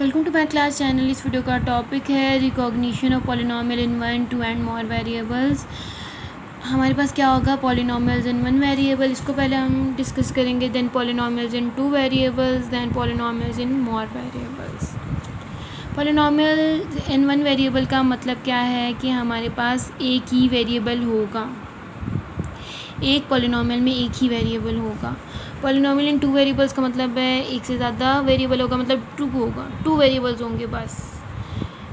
Welcome to my class channel इस video का topic है recognition of polynomial in one two and more variables हमारे पास क्या होगा? पॉलिनॉमियल्स इन वन वेरिएबल इसको पहले हम डिस्कस करेंगे then polynomials in two variables then polynomials in more variables polynomial in one variable का मतलब क्या है कि हमारे पास एक ही वेरिएबल होगा। एक पॉलिनॉमियल में एक ही वेरिएबल होगा। पॉलिनॉमियल इन टू वेरिएबल्स का मतलब है, एक से ज़्यादा वेरिएबल होगा मतलब टू होगा। टू वेरिएबल्स होंगे बस।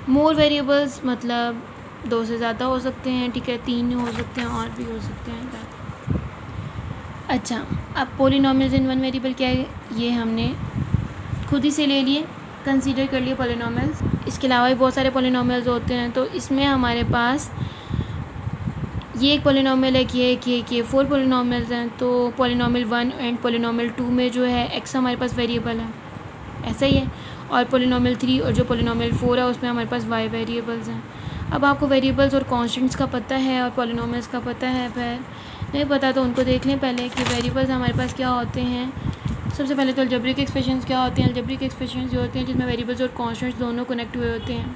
मोर वेरिएबल्स मतलब दो से ज़्यादा हो सकते हैं, ठीक है? तीन हो सकते हैं, और भी हो सकते हैं। अच्छा अब पोलिनोमियल्स इन वन वेरिएबल क्या है? ये हमने खुद ही से ले लिए कंसीडर कर लिए पोलिनोमियल्स इसके अलावा भी बहुत सारे पोलिनोमियल्स होते हैं तो इसमें हमारे पास ये एक पोलिनोमियल है कि एक ये, कि फोर पोलिनोमियल्स हैं तो polynomial one and polynomial two में जो है एक्स हमारे पास वेरिएबल है। ऐसा ही है। और पोलिनोमियल थ्री और जो पोलिनोमियल फोर है, उसमें हमारे पास वाई वेरिएबल्स हैं। अब आपको वेरिएबल्स और कॉन्स्टेंट्स का पता है और पोलिनोमियल्स का पता है, फिर नहीं पता तो उनको देख लें पहले कि वेरिएबल्स हमारे पास क्या होते हैं। सबसे पहले तो अल्जब्रिक एक्सप्रेशन क्या होते हैं? अल्जब्रिक एक्सप्रेशन जो होते हैं जिसमें वेरिएबल्स और कॉन्स्टेंट्स दोनों कनेक्ट हुए होते हैं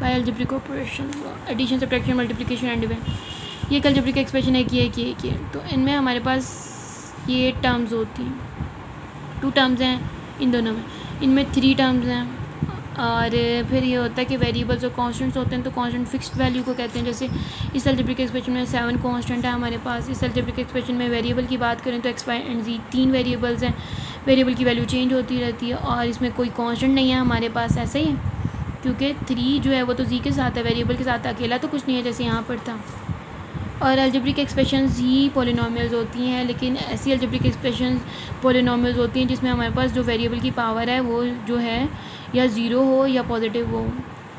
by algebraic operation addition subtraction multiplication and divide ये कल जबरी का एक्सप्रेशन है कि एक ये एक ये। तो इनमें हमारे पास ये टर्म्स होती हैं। टू टर्म्स हैं इन दोनों में। इनमें थ्री टर्म्स हैं। और फिर ये होता है कि वेरिएबल्स और कांस्टेंट्स होते हैं तो कांस्टेंट फिक्स्ड वैल्यू को कहते हैं। जैसे इस के एक्सप्रेशन में सेवन कांस्टेंट है हमारे पास। इस के एक्सप्रेशन में वेरिएबल की बात करें तो एक्स वाई एंड जी तीन वेरिएबल्स हैं। वेरिएबल की वैल्यू चेंज होती रहती है और इसमें कोई कॉन्स्टेंट नहीं है हमारे पास, ऐसा ही क्योंकि थ्री जो है वो तो जी के साथ है वेरिएबल के साथ अकेला तो कुछ नहीं है जैसे यहाँ पर था। और अलजब्रिक एक्सप्रेशंस ही पोलिनोमियल्स होती हैं, लेकिन ऐसी अल्जब्रिक एक्सप्रेशन पोलिनोमियल्स होती हैं जिसमें हमारे पास जो वेरिएबल की पावर है, वो जो है, या ज़ीरो हो या पॉजिटिव हो।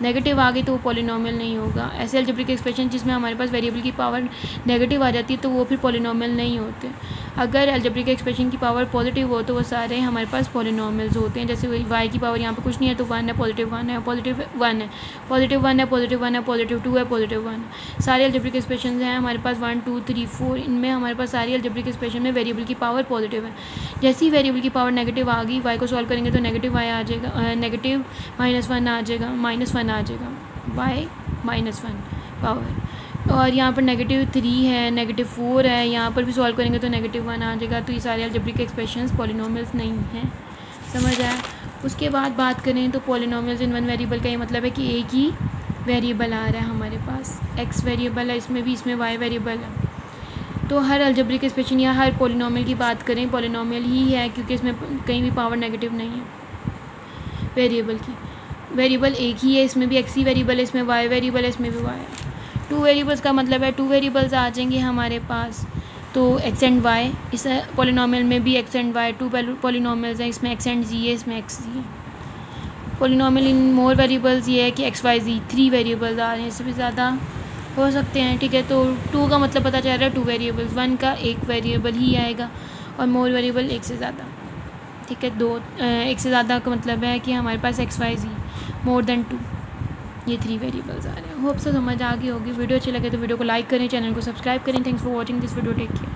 नेगेटिव आ गई तो वो पॉलिनोमियल नहीं होगा। ऐसे अल्जब्रिक एक्सप्रेशन जिसमें हमारे पास वेरिएबल की पावर नेगेटिव आ जाती है तो वो फिर पॉलिनोमियल नहीं होते। अगर अल्जब्रिक एक्सप्रेशन की पावर पॉजिटिव हो तो वो सारे हमारे पास पॉलिनोमियल्स होते हैं। जैसे वाई की पावर यहाँ पर कुछ नहीं है तो वन है पॉजिटिव वन है पॉजिटिव वन है। पॉजिटिव वन है पॉजिटिव वन है पॉजिटिव टू है पॉजिटिव वन सारे अल्जब्रिक एक्सप्रेशन हैं, हमारे पास वन टू थ्री फोर इनमें हमारे पास सारी अल्जब्रिक एक्सप्रेशन में वेरिएबल की पावर पॉजिटिव है। जैसे ही वेरिएबल की पावर नेगेटिव आ गई वाई को सॉल्व करेंगे तो नेगेटिव वाई आ जाएगा नेगेटिव माइनस वन आ जाएगा माइनस वन आ जाएगा। वाई माइनस वन पावर और यहाँ पर नेगेटिव थ्री है नेगेटिव फोर है, यहाँ पर भी सॉल्व करेंगे तो नेगेटिव वन आ जाएगा। तो ये सारे अल्जब्रिक एक्सप्रेशन पोलिनोमियल्स नहीं हैं। समझ आया? उसके बाद बात करें तो पोलिनोमियल्स इन वन वेरिएबल का ये मतलब है कि एक ही वेरिएबल आ रहा है हमारे पास। एक्स वेरिएबल है, इसमें भी, इसमें वाई वेरिएबल है। तो हर अल्जब्रिक एक्सप्रेशन या हर पोलिनोमियल की बात करें पोलिनोमियल ही है क्योंकि इसमें कहीं भी पावर नेगेटिव नहीं है वेरिएबल की। वेरिएबल एक ही है, इसमें भी एक्स ही वेरिएबल है, इसमें वाई वेरिएबल है, इसमें भी वाई है। टू वेरिएबल्स का मतलब है टू वेरिएबल्स आ जाएँगे हमारे पास। तो एक्स एंड वाई इस पोलिनोमियल में भी x and y two polynomials हैं, इसमें एक्स एंड जी है, इसमें एक्स जी है। पोलिनोमियल इन मोर वेरिएबल्स ये है कि x y z three variables आ रहे हैं, इससे भी ज़्यादा हो सकते हैं, ठीक है? तो टू का मतलब पता चल रहा है टू वेरिएबल्स वन का एक वेरिएबल ही आएगा और मोर वेरिएबल एक से ज़्यादा, ठीक है? दो एक से ज़्यादा का मतलब है कि हमारे पास x y z more than two. ये थ्री वेरिएबल्स आ रहे हैं। होप से समझ आ गई होगी। वीडियो अच्छी लगे तो वीडियो को लाइक करें, चैनल को सब्सक्राइब करें। Thanks for watching this video take care